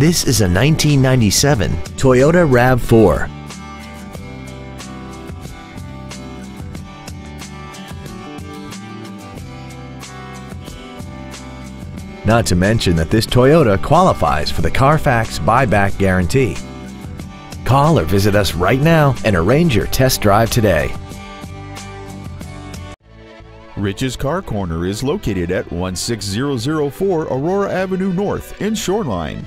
This is a 1997 Toyota RAV4. Not to mention that this Toyota qualifies for the Carfax buyback guarantee. Call or visit us right now and arrange your test drive today. Rich's Car Corner is located at 16004 Aurora Avenue North in Shoreline.